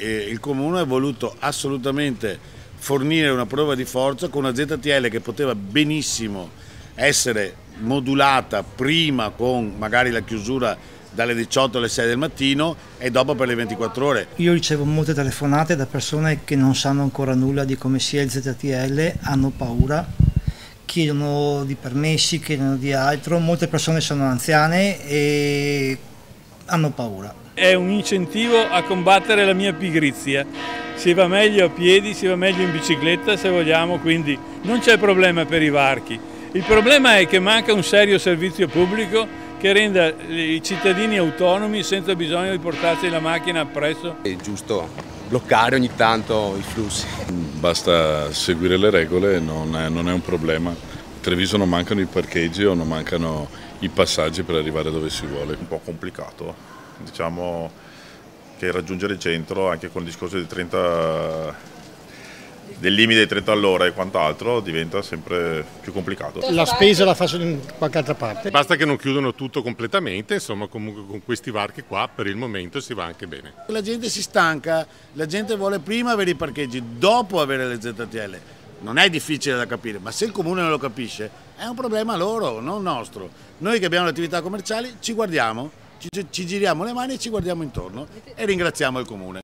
Il Comune ha voluto assolutamente fornire una prova di forza con una ZTL che poteva benissimo essere modulata prima con magari la chiusura dalle 18 alle 6 del mattino e dopo per le 24 ore. Io ricevo molte telefonate da persone che non sanno ancora nulla di come sia il ZTL, hanno paura, chiedono di permessi, chiedono di altro, molte persone sono anziane e hanno paura è un incentivo a combattere la mia pigrizia. Si va meglio a piedi, si va meglio in bicicletta se vogliamo, quindi non c'è problema per i varchi. Il problema è che manca un serio servizio pubblico che renda i cittadini autonomi senza bisogno di portarsi la macchina appresso. È giusto bloccare ogni tanto i flussi. Basta seguire le regole, non è, non è un problema. A Treviso non mancano i parcheggi o non mancano i passaggi per arrivare dove si vuole. Un po' complicato, diciamo che raggiungere il centro anche con il discorso del, 30, del limite dei 30 all'ora e quant'altro diventa sempre più complicato. La spesa la faccio in qualche altra parte. Basta che non chiudono tutto completamente, insomma comunque con questi varchi qua per il momento si va anche bene. La gente si stanca, la gente vuole prima avere i parcheggi, dopo avere le ZTL. Non è difficile da capire, ma se il comune non lo capisce è un problema loro, non nostro. Noi che abbiamo le attività commerciali ci guardiamo ci, ci giriamo le mani e ci guardiamo intorno e ringraziamo il comune.